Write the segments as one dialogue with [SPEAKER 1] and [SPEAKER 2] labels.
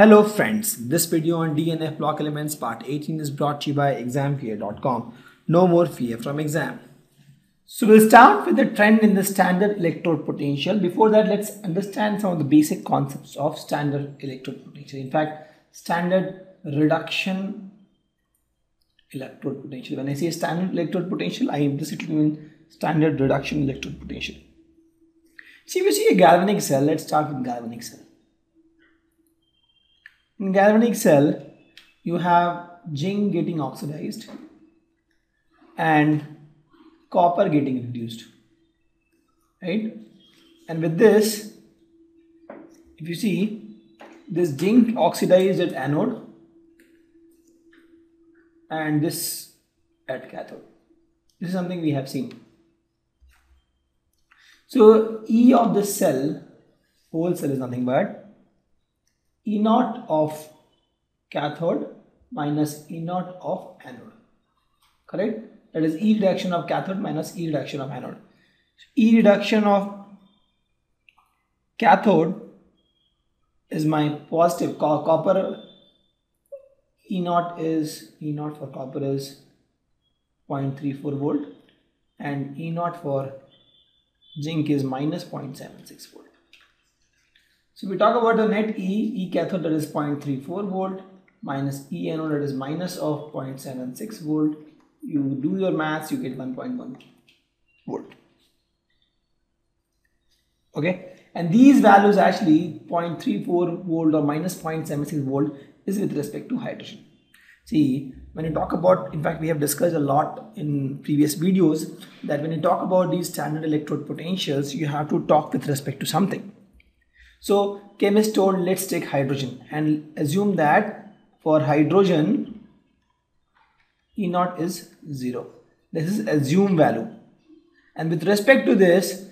[SPEAKER 1] Hello friends, this video on D and F block elements part 18 is brought to you by examfear.com. No more fear from exam. So we'll start with the trend in the standard electrode potential. Before that, let's understand some of the basic concepts of standard electrode potential. In fact, standard reduction electrode potential. When I say standard electrode potential, I implicitly mean standard reduction electrode potential. See, you see a galvanic cell, let's start with galvanic cell. In galvanic cell, you have zinc getting oxidized and copper getting reduced, right? And with this, if you see this zinc oxidized at anode and this at cathode. This is something we have seen. So E of the cell, whole cell is nothing but E naught of cathode minus E naught of anode. Correct? That is E reduction of cathode minus E reduction of anode. E reduction of cathode is my positive copper E naught is E naught for copper is 0.34 volt and E naught for zinc is minus 0.76 volt. So we talk about the net E, E cathode that is 0.34 volt minus E anode that is minus of 0.76 volt. You do your maths, you get 1.1 volt. Okay, and these values actually 0.34 volt or minus 0.76 volt is with respect to hydrogen. See, when you talk about, in fact, we have discussed a lot in previous videos that when you talk about these standard electrode potentials, you have to talk with respect to something. So chemist told let's take hydrogen and assume that for hydrogen E naught is 0. This is assume value. And with respect to this,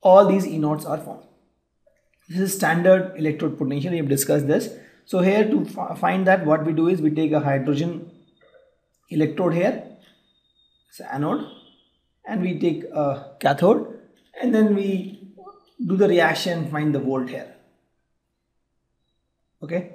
[SPEAKER 1] all these E naughts are formed. This is standard electrode potential. We have discussed this. So here to find that what we do is we take a hydrogen electrode here, it's anode, and we take a cathode and then we do the reaction find the volt here. Okay?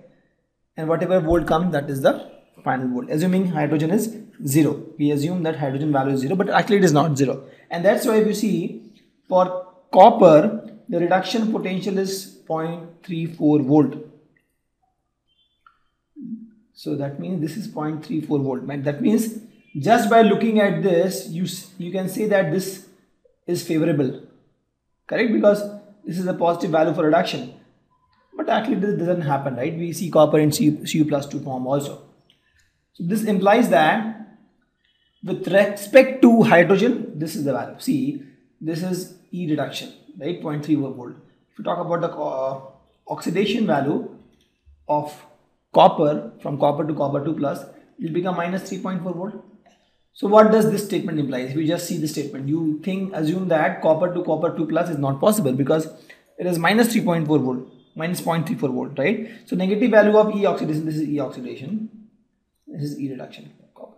[SPEAKER 1] And whatever volt comes that is the final volt. Assuming hydrogen is zero. We assume that hydrogen value is zero but actually it is not zero. And that's why if you see for copper the reduction potential is 0.34 volt. So that means this is 0.34 volt. That means just by looking at this you you can say that this is favorable correct? Because this is a positive value for reduction. But actually this doesn't happen right? We see copper in Cu, Cu plus 2 form also. So this implies that with respect to hydrogen this is the value. See this is E reduction right? 0.34 volt. If you talk about the uh, oxidation value of copper from copper to copper 2 plus it will become minus 3.4 volt so what does this statement imply? If you just see the statement, you think, assume that copper to copper 2 plus is not possible because it is minus 3.4 volt, minus 0.34 volt, right? So negative value of E oxidation, this is E oxidation, this is E reduction of copper.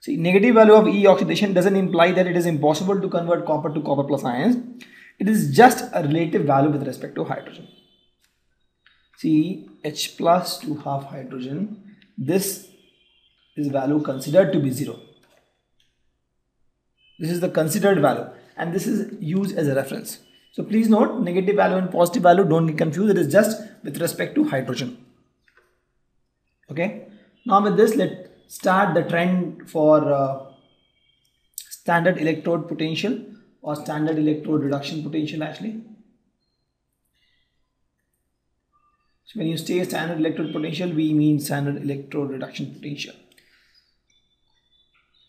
[SPEAKER 1] See, negative value of E oxidation doesn't imply that it is impossible to convert copper to copper plus ions. It is just a relative value with respect to hydrogen. See, H plus to half hydrogen, this this value considered to be 0. This is the considered value and this is used as a reference. So please note negative value and positive value don't get confused. It is just with respect to hydrogen. Okay. Now with this let's start the trend for uh, standard electrode potential or standard electrode reduction potential actually. So when you say standard electrode potential we mean standard electrode reduction potential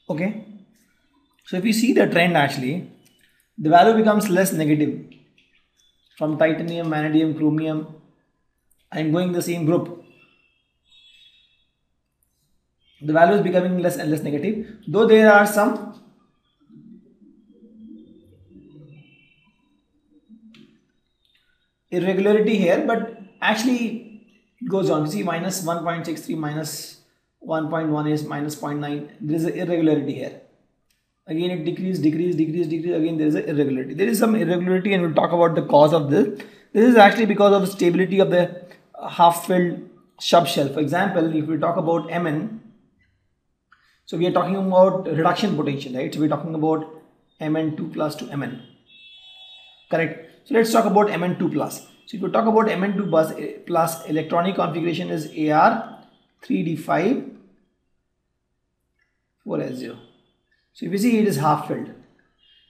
[SPEAKER 1] okay? So if you see the trend actually the value becomes less negative from titanium vanadium chromium I am going the same group. The value is becoming less and less negative though there are some irregularity here but actually it goes on. See minus 1.63 minus 1.1 is minus 0.9 there is an irregularity here again it decrease decrease decrease decrease again there is an irregularity there is some irregularity and we'll talk about the cause of this This is actually because of the stability of the half-filled subshell. For example, if we talk about Mn, so we are talking about reduction potential, right? So we're talking about Mn2 plus to Mn. Correct. So let's talk about Mn2 plus. So if we talk about Mn2 plus, eh, plus electronic configuration is AR 3D5 4S0. So if you see it is half filled.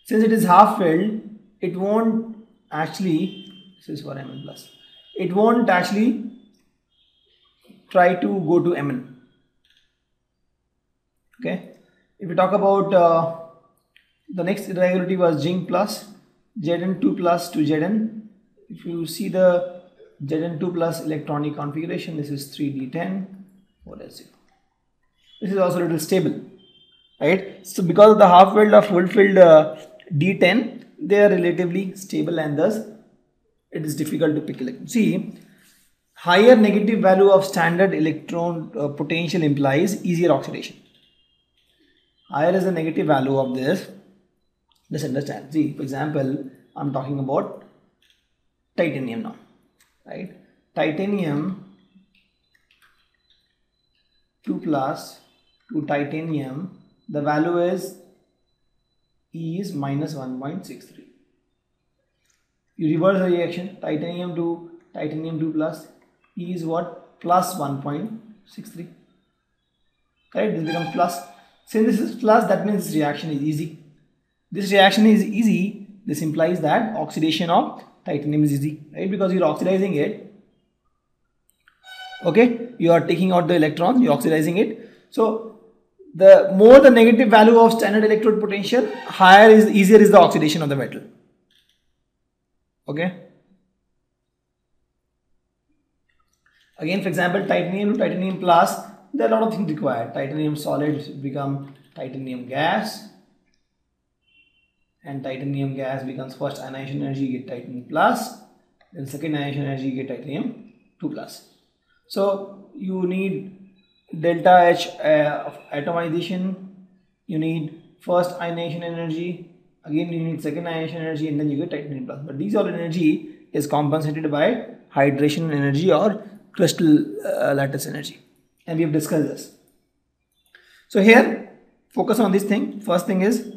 [SPEAKER 1] Since it is half filled, it won't actually, this is for Mn plus, it won't actually try to go to Mn. Okay. If we talk about uh, the next irregularity was Jing plus Zn2 plus to Zn. If you see the Zn2 plus electronic configuration, this is 3D10, what is it? This is also a little stable, right? So because of the half filled or full filled uh, D10, they are relatively stable and thus it is difficult to pick. Like, see, higher negative value of standard electron uh, potential implies easier oxidation. Higher is the negative value of this let's understand see for example i'm talking about titanium now right titanium 2 plus to titanium the value is e is minus 1.63 you reverse the reaction titanium to titanium 2 plus e is what plus 1.63 correct this becomes plus since this is plus that means this reaction is easy this reaction is easy. This implies that oxidation of titanium is easy, right? Because you're oxidizing it. Okay, you are taking out the electrons, you're oxidizing it. So the more the negative value of standard electrode potential, higher is easier is the oxidation of the metal. Okay. Again, for example, titanium titanium plus, there are a lot of things required. Titanium solid become titanium gas and titanium gas becomes first ionization energy get titanium plus then second ionization energy get titanium 2 plus so you need delta H uh, of atomization you need first ionization energy again you need second ionization energy and then you get titanium plus but these all energy is compensated by hydration energy or crystal uh, lattice energy and we have discussed this so here focus on this thing first thing is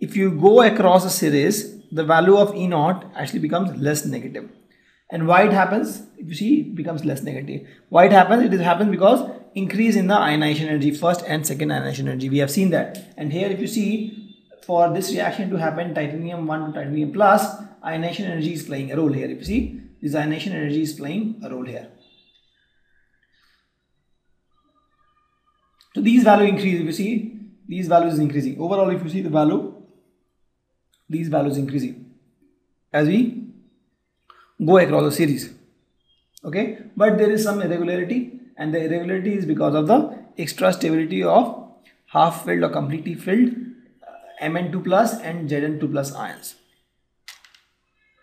[SPEAKER 1] if you go across a series, the value of E naught actually becomes less negative. And why it happens? If you see, it becomes less negative. Why it happens? It happens because increase in the ionization energy, first and second ionization energy. We have seen that. And here, if you see, for this reaction to happen, titanium 1 to titanium plus, ionization energy is playing a role here. If you see, this ionization energy is playing a role here. So these value increase, if you see, these values increasing. Overall, if you see the value, these values increasing as we go across the series okay but there is some irregularity and the irregularity is because of the extra stability of half filled or completely filled uh, Mn2 plus and Zn2 plus ions.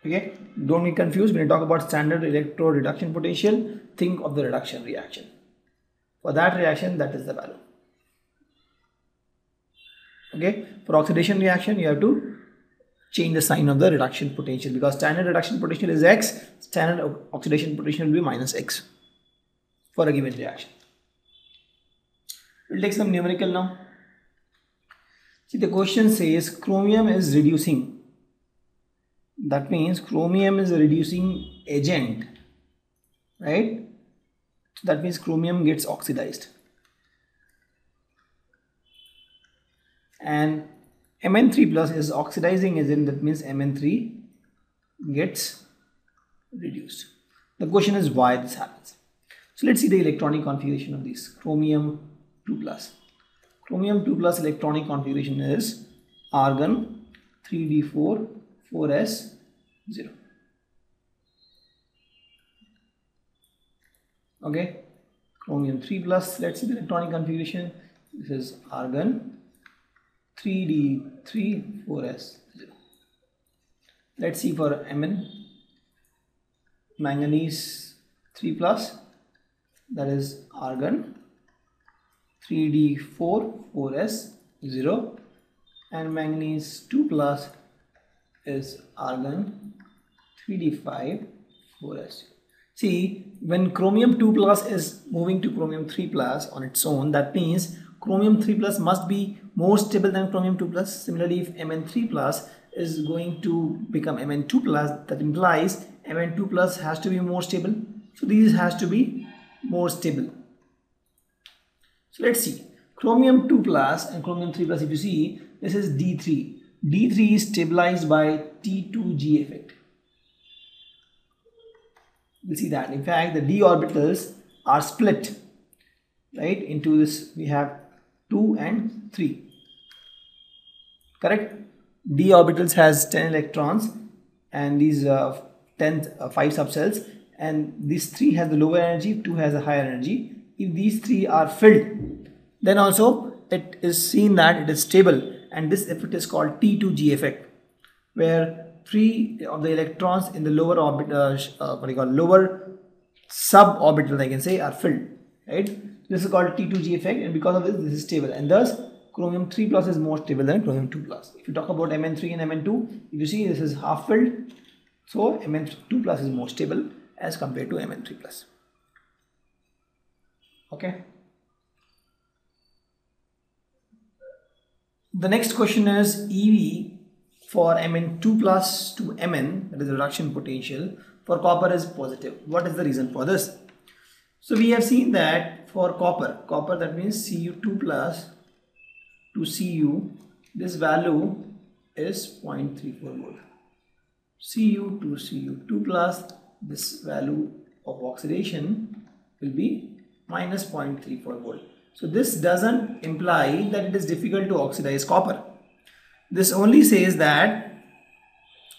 [SPEAKER 1] Okay? Don't be confused when you talk about standard electrode reduction potential think of the reduction reaction. For that reaction that is the value. Okay? For oxidation reaction you have to change the sign of the reduction potential because standard reduction potential is x standard oxidation potential will be minus x for a given reaction. We'll take some numerical now. See the question says chromium is reducing. That means chromium is a reducing agent right? So that means chromium gets oxidized. And Mn3 plus is oxidizing agent that means Mn3 gets reduced. The question is why this happens. So let's see the electronic configuration of this chromium 2 plus. Chromium 2 plus electronic configuration is argon 3d4 4s 0. Okay, chromium 3 plus. Let's see the electronic configuration. This is argon 3D3 4S 0. Let's see for Mn manganese 3 plus that is argon. 3D4 4S 0 and manganese 2 plus is argon. 3D5 4s see when chromium 2 plus is moving to chromium 3 plus on its own that means chromium 3 plus must be more stable than chromium 2 plus. Similarly if mn3 plus is going to become mn2 plus that implies mn2 plus has to be more stable. So these has to be more stable. So let's see. Chromium 2 plus and chromium 3 plus if you see this is d3 d3 is stabilized by t2g effect. We'll see that. In fact the d orbitals are split right into this. We have 2 and 3 correct? D orbitals has 10 electrons and these uh, 10 uh, 5 subshells and these 3 has the lower energy 2 has a higher energy. If these three are filled then also it is seen that it is stable. And this effect is called T2G effect where three of the electrons in the lower orbit uh, uh, what do you call lower suborbital I can say are filled right? This is called T2G effect. And because of this this is stable. And thus chromium 3 plus is more stable than chromium 2 plus. If you talk about Mn3 and Mn2 if you see this is half filled. So Mn2 plus is more stable as compared to Mn3 plus. Okay? The next question is EV for Mn2 plus to Mn that is reduction potential for copper is positive. What is the reason for this? So we have seen that for copper copper that means Cu2 plus to Cu this value is 0.34 volt. Cu to Cu2 plus this value of oxidation will be minus 0.34 volt. So this doesn't imply that it is difficult to oxidize copper. This only says that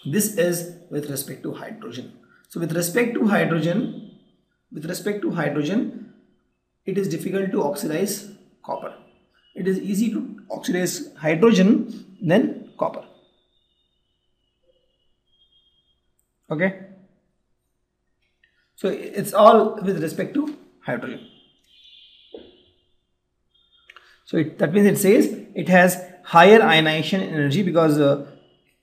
[SPEAKER 1] this is with respect to hydrogen. So with respect to hydrogen, with respect to hydrogen, it is difficult to oxidize copper. It is easy to oxidize hydrogen than copper. Okay. So it's all with respect to hydrogen. So it, that means it says it has higher ionization energy because uh,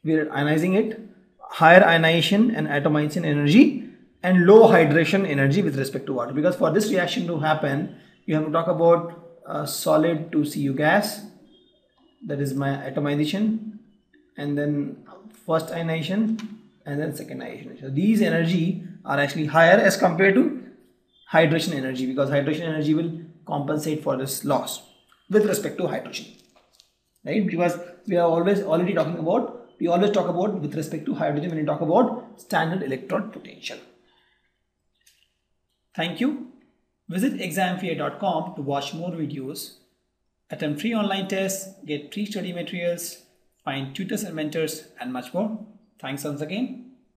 [SPEAKER 1] we are ionizing it, higher ionization and atomization energy and low hydration energy with respect to water. Because for this reaction to happen, you have to talk about uh, solid to Cu gas, that is my atomization, and then first ionization and then second ionization. So these energy are actually higher as compared to hydration energy because hydration energy will compensate for this loss with respect to hydrogen right? Because we are always already talking about we always talk about with respect to hydrogen when we talk about standard electrode potential. Thank you. Visit examfear.com to watch more videos attempt free online tests get free study materials find tutors and mentors and much more. Thanks once again